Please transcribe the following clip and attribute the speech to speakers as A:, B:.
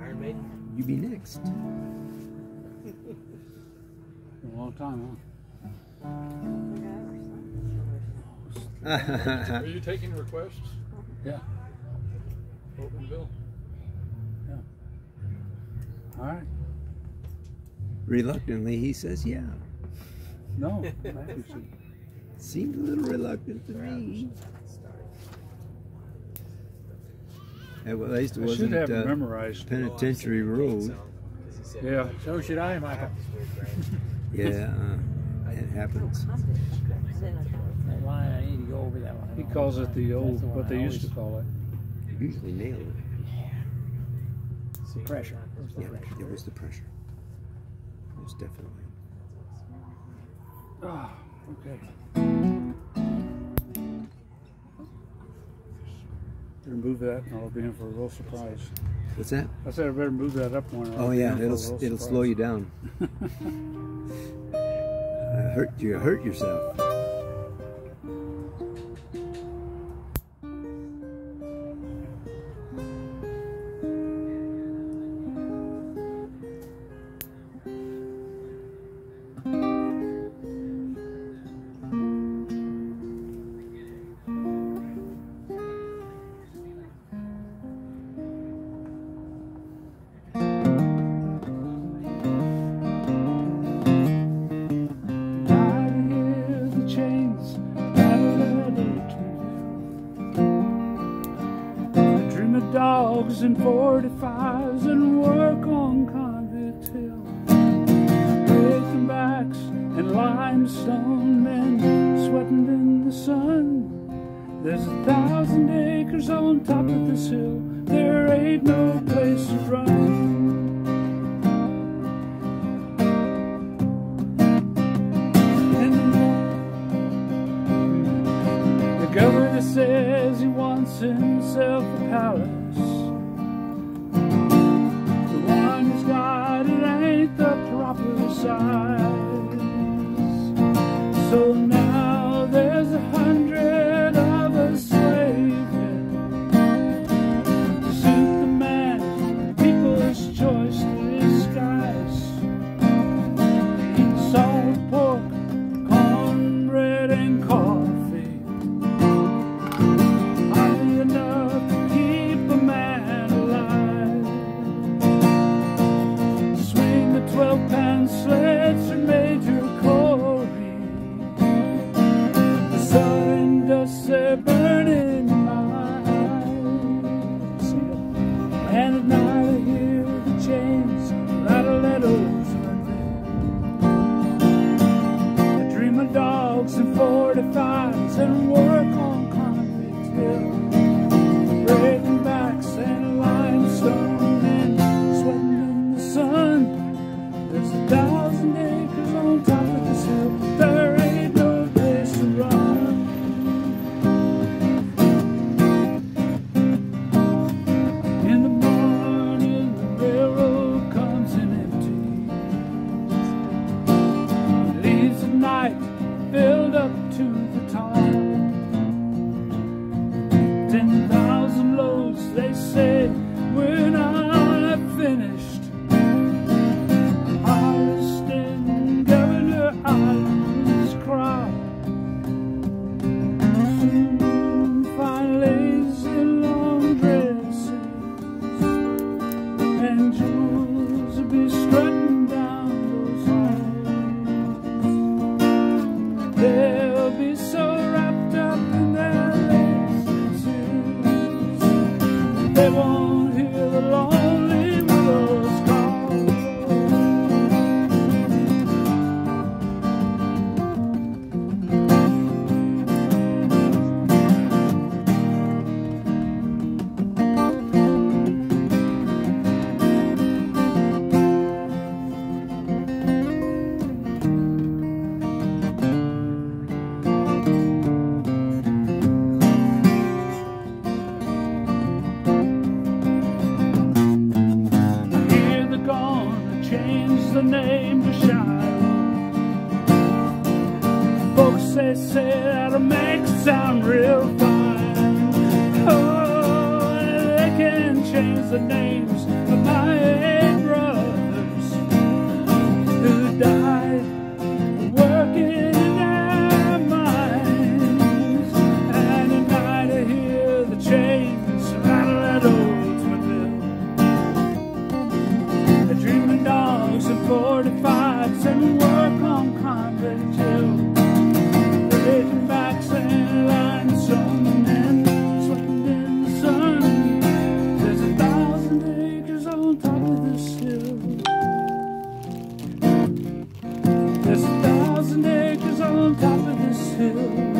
A: Iron Maiden.
B: You be next.
C: A long time, huh?
D: Are you taking requests?
C: Yeah.
D: Openville?
C: huh? All right.
B: Reluctantly, he says, yeah.
C: No. I'm happy to.
B: Seemed a little reluctant to me. At least it
C: I should
B: wasn't
C: have
B: uh,
C: memorized.
B: Penitentiary Road.
C: Yeah. So should I, Michael.
B: Yeah, uh, it happens.
E: That line, I need to go over that one.
C: He calls it the old,
E: That's one
C: what they used to call it.
B: Usually nail it.
E: The pressure. Where's the
B: Yeah,
E: pressure?
B: it was the pressure. Most definitely.
C: Ah, okay. Better move that, and I'll be in for a real surprise.
B: What's that?
C: I said I better move that up one.
B: Oh yeah,
C: in for a
B: it'll it'll
C: surprise.
B: slow you down. uh, hurt you hurt yourself.
C: Of dogs and 45s and work on convict hill. Breaking backs and limestone men sweating in the sun. There's a thousand acres on top of this hill. There ain't no place to run. And the governor says he wants himself a palace. The one he's got, it ain't the proper size. They won't gonna change the name to Shiloh. Folks they say that'll make it sound real fine. Oh, they can change the names of my To.